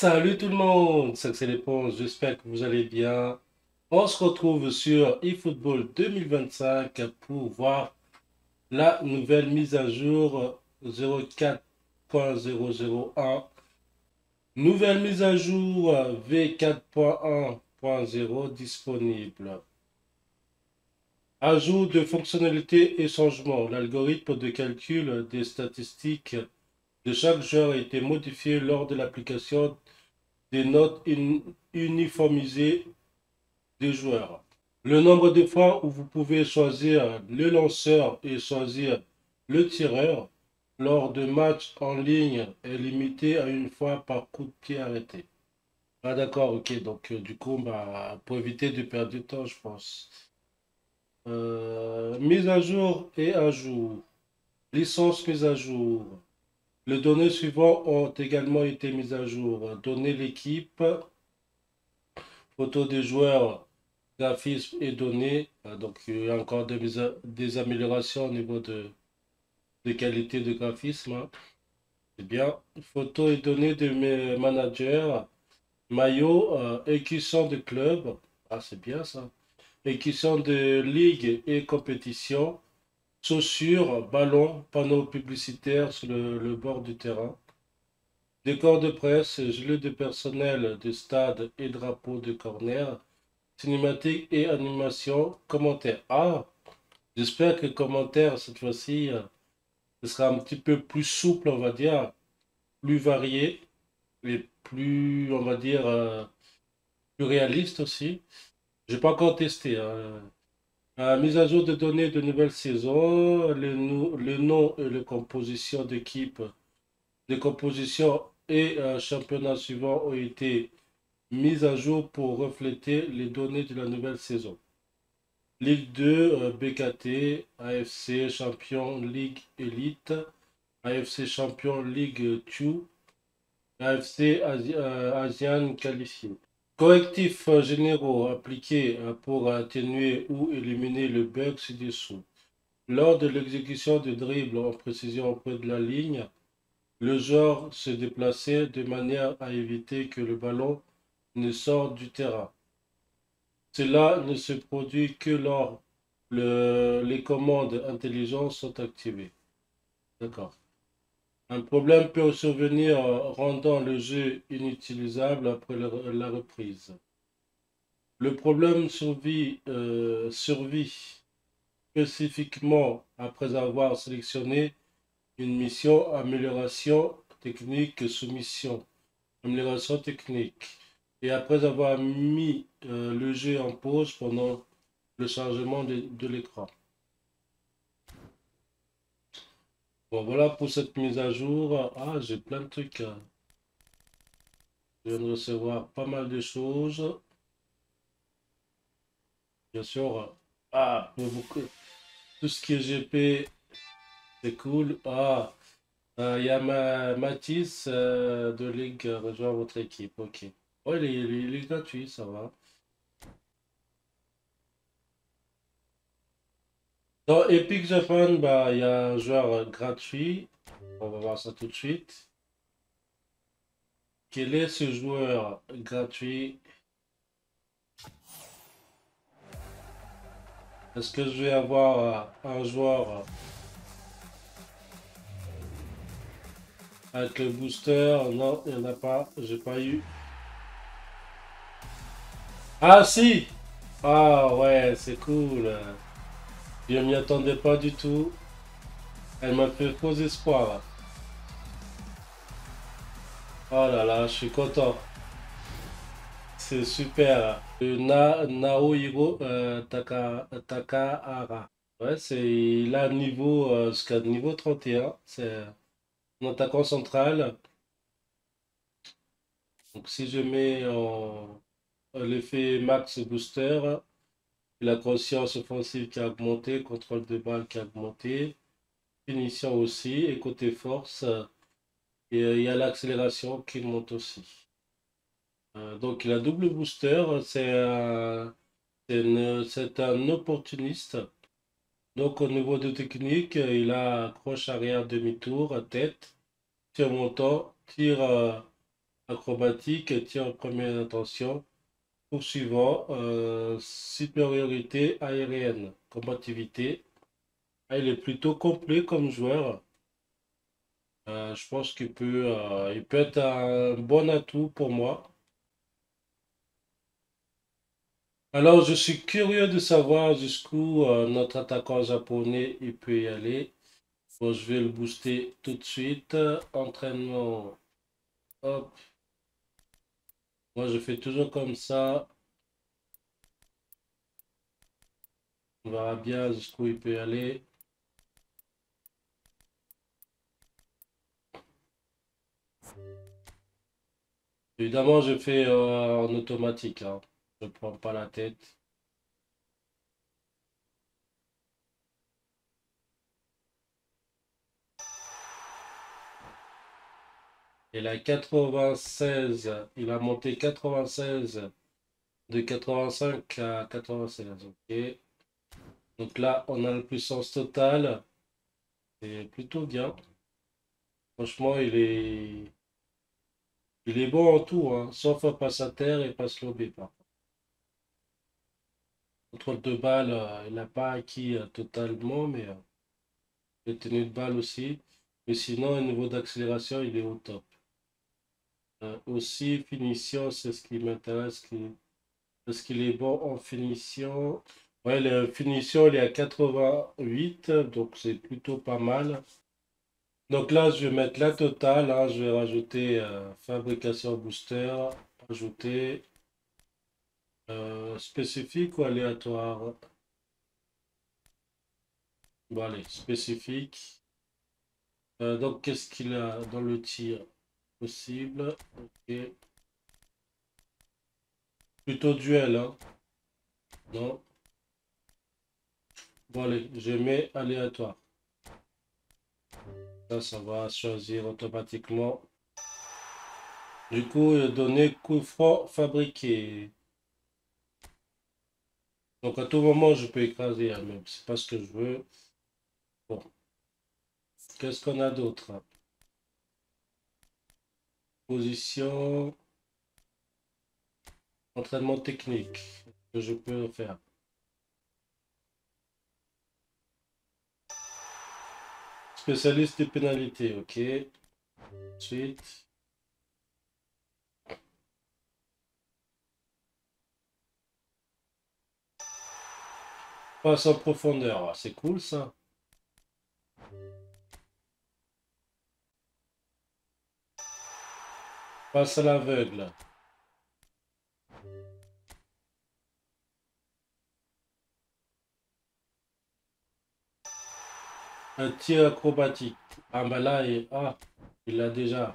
Salut tout le monde, c'est l'éponge, j'espère que vous allez bien. On se retrouve sur eFootball 2025 pour voir la nouvelle mise à jour 04.001. Nouvelle mise à jour V4.1.0 disponible. Ajout de fonctionnalités et changements. L'algorithme de calcul des statistiques de chaque joueur a été modifié lors de l'application des notes uniformisées des joueurs. Le nombre de fois où vous pouvez choisir le lanceur et choisir le tireur lors de matchs en ligne est limité à une fois par coup de pied arrêté. Ah d'accord, ok, donc euh, du coup, bah, pour éviter de perdre du temps, je pense. Euh, mise à jour et à jour. Licence mise à jour. Les données suivantes ont également été mises à jour. Données l'équipe, photos des joueurs, graphisme et données. Ah, donc il y a encore des, améliorations au niveau de, de qualité de graphisme. Hein. C'est bien. Photos et données de mes managers. Maillot, euh, de club. Ah, c'est bien ça. Équipement de ligue et compétition chaussures, ballons, panneaux publicitaires sur le, bord du terrain, décors de presse, gilets de personnel de stade et drapeaux de corner, cinématique et animation, commentaires. Ah, j'espère que commentaires cette fois-ci, ce sera un petit peu plus souple, on va dire, plus varié et plus, on va dire, euh, plus réaliste aussi. Je n'ai pas encore testé. Hein mise à jour de données de nouvelle saison, le, nom et la composition d'équipe, les compositions et euh, championnats suivants ont été mises à jour pour refléter les données de la nouvelle saison. Ligue 2, euh, BKT, AFC Champion League Elite, AFC Champion League 2, AFC Asian qualifié. Correctifs généraux appliqués pour atténuer ou éliminer le bug ci-dessous. Lors de l'exécution de dribble en précision auprès de la ligne, le joueur se déplaçait de manière à éviter que le ballon ne sorte du terrain. Cela ne se produit que lors le, les commandes intelligentes sont activées. D'accord. Un problème peut survenir rendant le jeu inutilisable après la reprise. Le problème survit, euh, survit spécifiquement après avoir sélectionné une mission amélioration technique soumission. Amélioration technique. Et après avoir mis euh, le jeu en pause pendant le chargement de l'écran. Bon, voilà pour cette mise à jour. Ah, j'ai plein de trucs. Hein. Je viens de recevoir pas mal de choses. Bien sûr. Ah, tout ce qui est GP, c'est cool. Ah, euh, il y a ma, Mathis euh, de Ligue rejoint votre équipe. Ok. Oh, il est, il est gratuit, ça va. Dans Epic Japan, bah, il y a un joueur gratuit. On va voir ça tout de suite. Quel est ce joueur gratuit? Est-ce que je vais avoir euh, un joueur euh, avec le booster? Non, il n'y en a pas. J'ai pas eu. Ah si Ah ouais, c'est cool. Je m'y attendais pas du tout. Elle m'a fait faux espoir. Oh là là, je suis content. C'est super. Na, Naohiro euh, Taka, Takahara. Ouais, c'est il a niveau euh, jusqu'à niveau 31. C'est un attaquant central. Donc si je mets l'effet max booster, la conscience offensive qui a augmenté, contrôle de balle qui a augmenté, finition aussi, et côté force, et, euh, il y a l'accélération qui monte aussi. Euh, donc il a double booster, c'est un, un opportuniste. Donc au niveau de technique, il a accroche arrière demi-tour, tête, tir montant, tir, euh, acrobatique tir première intention. Poursuivant, euh, supériorité aérienne, combativité. Il est plutôt complet comme joueur. Euh, je pense qu'il peut, euh, peut être un bon atout pour moi. Alors, je suis curieux de savoir jusqu'où notre attaquant japonais peut y aller. Je vais le booster tout de suite. Entraînement. Hop. Moi, je fais toujours comme ça. On verra bien jusqu'où il peut aller. Évidemment, je fais euh, en automatique. Hein. Je ne prends pas la tête. Il a 96, il a monté 96 de 85 à 96. Ok. Donc là, on a la puissance totale. C'est plutôt bien. Franchement, il est, il est bon en tout, hein, sauf passe à terre et passe lobé par Contrôle de balle, euh, il n'a pas acquis euh, totalement, mais euh, il tenu de balle aussi. Mais sinon, au niveau d'accélération, il est au top. Euh, aussi, finition, c'est ce qui m'intéresse. Est-ce qu'il est bon en finition Ouais, la finition, il est à 88, donc c'est plutôt pas mal. Donc là, je vais mettre la totale. Hein. je vais rajouter euh, fabrication booster, ajouter euh, spécifique ou aléatoire? Bon, allez, spécifique. donc, qu'est-ce qu'il a dans le tir? Possible. Ok. Plutôt duel, hein. Non. Bon, allez, je mets aléatoire. Ça, ça va choisir automatiquement. Du coup, donner coup franc fabriqué. Donc, à tout moment, je peux écraser, hein, même. C'est pas ce que je veux. Bon. Qu'est-ce qu'on a d'autre? Position. Entraînement technique que je peux faire. Spécialiste des pénalités, ok. Ensuite. Passe en profondeur, ah, c'est cool ça. Passe à l'aveugle. Un tir acrobatique. Ah ben ah, il l'a déjà.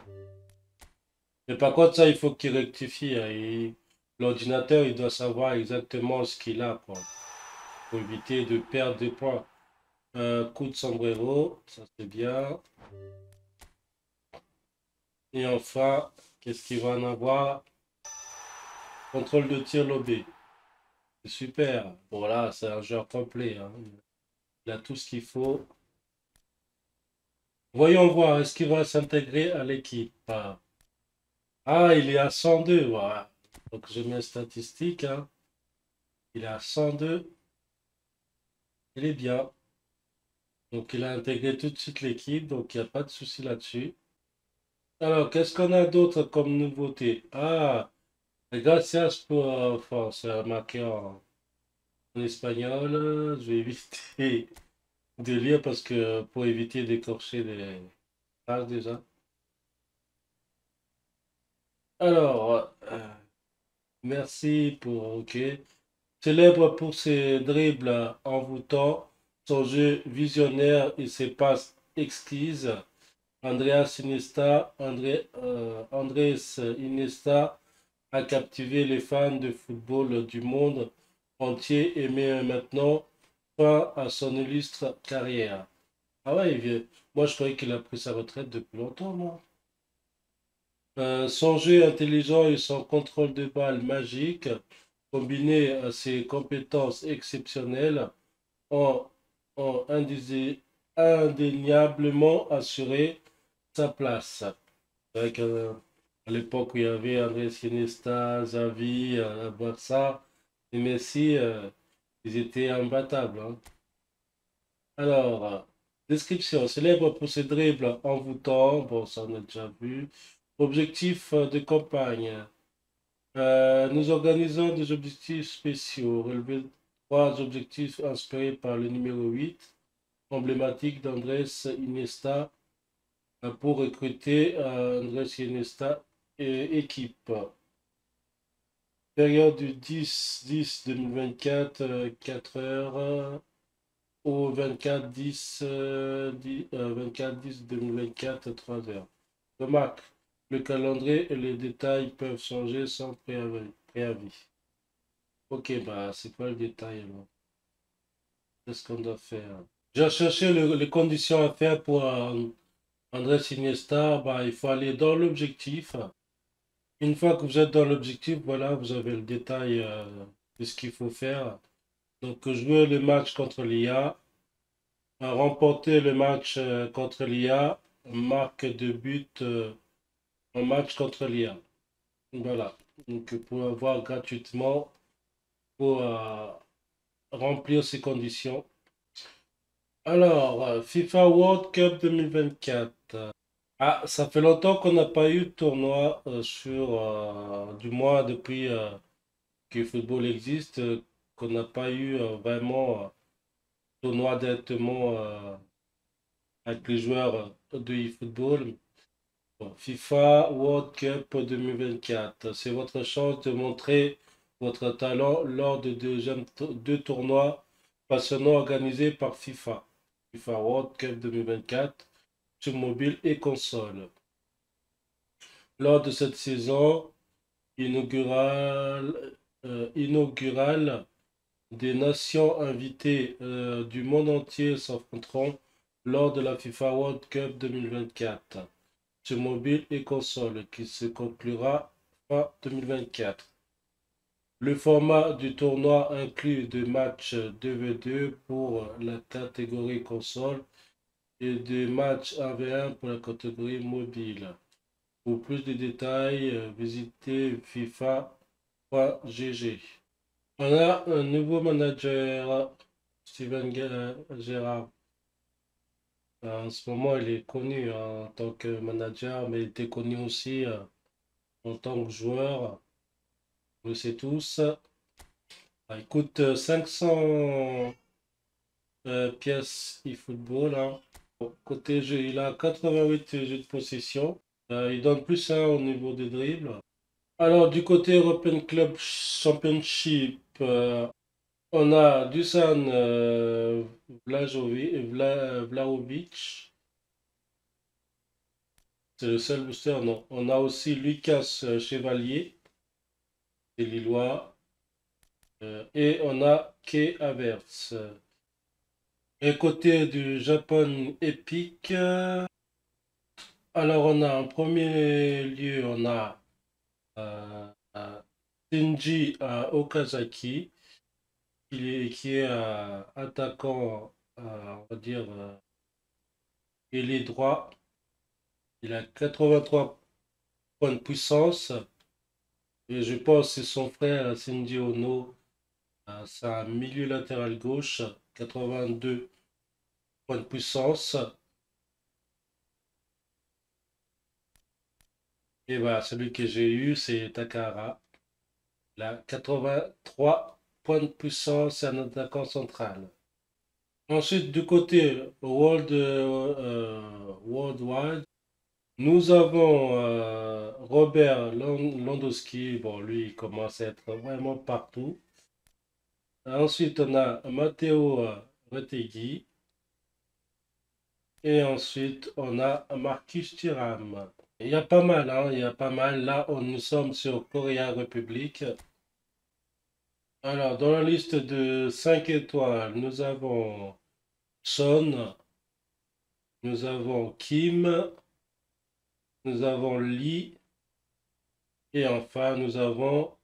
Mais par contre, ça, il faut qu'il rectifie. Hein. L'ordinateur, il doit savoir exactement ce qu'il a pour, pour éviter de perdre des points. Un coup de sombrero, ça c'est bien. Et enfin, Qu'est-ce qu'il va en avoir? Contrôle de tir lobé. Super. Bon là, c'est un joueur complet. Hein. Il a tout ce qu'il faut. Voyons voir, est-ce qu'il va s'intégrer à l'équipe? Ah, il est à 102. Voilà. Donc je mets statistique. Hein. Il est à 102. Il est bien. Donc il a intégré tout de suite l'équipe, donc il n'y a pas de souci là-dessus. Alors, qu'est-ce qu'on a d'autre comme nouveauté? Ah, gracias pour... Enfin, c'est marqué en, espagnol. Je vais éviter de lire parce que pour éviter d'écorcher des phrases déjà. Alors, euh, merci pour... Ok. Célèbre pour ses dribbles envoûtants, son jeu visionnaire et ses passes exquises. Andreas André, euh, Andrés Iniesta a captivé les fans de football du monde entier et met maintenant fin à son illustre carrière. Ah ouais, moi je croyais qu'il a pris sa retraite depuis longtemps. Euh, son jeu intelligent et son contrôle de balle magique, combiné à ses compétences exceptionnelles, ont indéniablement assuré sa place. Avec À l'époque où il y avait André Iniesta, Xavi, euh, Barça et Messi, euh, ils étaient imbattables. hein. Alors, euh, description. Célèbre pour ses dribbles envoûtants. Bon, ça on a déjà vu. Objectif euh, de campagne. Euh, nous organisons des objectifs spéciaux. Relever trois objectifs inspirés par le numéro 8, emblématique d'Andrés Iniesta, euh, pour recruter euh, Andrés Iniesta et équipe. Période du 10-10-2024, 4 heures, euh, au 24-10, 24-10-2024, 3 heures. Remarque, le calendrier et les détails peuvent changer sans préavis. Ok, bah c'est quoi le détail alors? Qu'est-ce qu'on doit faire? J'ai cherché le- les conditions à faire pour euh, Andrés Iniesta. Bah, il faut aller dans l'objectif. Une fois que vous êtes dans l'objectif, voilà, vous avez le détail euh, de ce qu'il faut faire. Donc, jouer le match contre l'IA, euh, remporter le match euh, contre l'IA, marque de but en match contre l'IA. Voilà. Donc, pour avoir gratuitement, pour remplir ces conditions. Alors, euh, FIFA World Cup 2024. Ah, ça fait longtemps qu'on n'a pas eu de tournoi euh, sur, euh, du moins depuis que le football existe, qu'on n'a pas eu vraiment tournoi directement avec les joueurs de eFootball. Bon, FIFA World Cup 2024. C'est votre chance de montrer votre talent lors de to- deux tournois passionnants organisés par FIFA. FIFA World Cup 2024 sur mobile et console. Lors de cette saison inaugurale, euh, des nations invitées euh, du monde entier s'affronteront lors de la FIFA World Cup 2024 sur mobile et console qui se conclura fin 2024. Le format du tournoi inclut des matchs 2v2 pour la catégorie console et des matchs 1v1 pour la catégorie mobile. Pour plus de détails, euh, visitez fifa.gg. On a un nouveau manager, Steven Ge- Gerrard. Euh, En ce moment, il est connu en tant que manager, mais il était connu aussi euh, en tant que joueur. Le savez tous. Ah, Il coûte euh, 500 euh, pièces eFootball. Hein. Côté il a 88 jeux de possession. Euh, il donne plus un au niveau des dribbles. Alors, du côté European Club Championship, euh, on a Dusan euh, Vlahovic, Vla- Vlahovic. C'est le seul booster, non. On a aussi Lucas euh, Chevalier, c'est Lillois. Euh, et on a Kei Havertz. Et côté du Japon euh, alors on a en premier lieu, on a euh, euh, euh, Okazaki, qui est, qui est euh, attaquant, on va dire, euh, ailier droit. Il a 83 points de puissance. Et je pense que son frère Shinji Ono. euh, c'est un milieu latéral gauche, 82 points de puissance. Et voilà, celui que j'ai eu, c'est Takara. Il a 83 points de puissance un attaquant central. Ensuite, du côté World, euh, Worldwide, nous avons euh, Robert Lewandowski. Bon, lui, il commence à être vraiment partout. Ensuite, on a Matteo euh, Retegui. Et ensuite, on a Marcus Thuram. Il y a pas mal, hein, il y a pas mal. Là, on, nous sommes sur Korea République. Alors, dans la liste de 5 étoiles, nous avons Son, nous avons Kim, nous avons Lee, et enfin, nous avons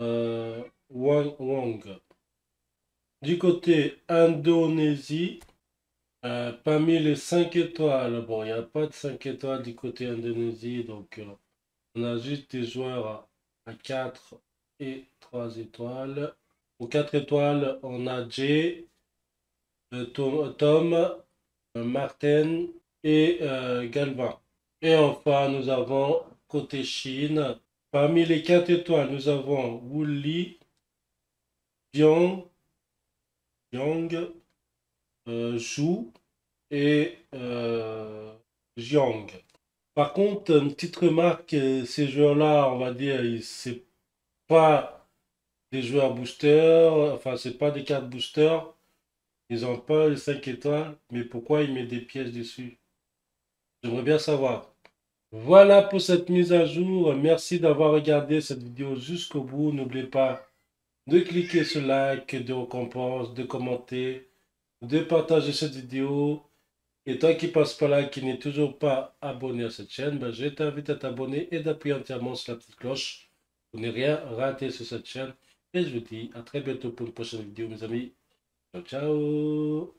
euh, Wang Wong. Du côté Indonésie, euh, parmi les 5 étoiles, bon, il n'y a pas de 5 étoiles du côté Indonésie, donc euh, On a juste des joueurs à 4 et 3 étoiles. Pour 4 étoiles, on a Jay, Tom, euh, Martin et Galvin. Et enfin, nous avons côté Chine. Parmi les 4 étoiles, nous avons Wuli, Jiang, Yang, Zhu et Jiang. Par contre, une petite remarque, ces joueurs-là, on va dire, c'est pas des joueurs boosters, enfin, c'est pas des cartes boosters. Ils n'ont pas les 5 étoiles, mais pourquoi ils mettent des pièges dessus? J'aimerais bien savoir. Voilà pour cette mise à jour. Merci d'avoir regardé cette vidéo jusqu'au bout. N'oubliez pas de cliquer sur like, de récompense, de commenter, de partager cette vidéo. Et toi qui passe par là, qui n'est toujours pas abonné à cette chaîne, ben, je t'invite à t'abonner et d'appuyer entièrement sur la petite cloche pour ne rien rater sur cette chaîne. Et je vous dis à très bientôt pour une prochaine vidéo, mes amis. Ciao, ciao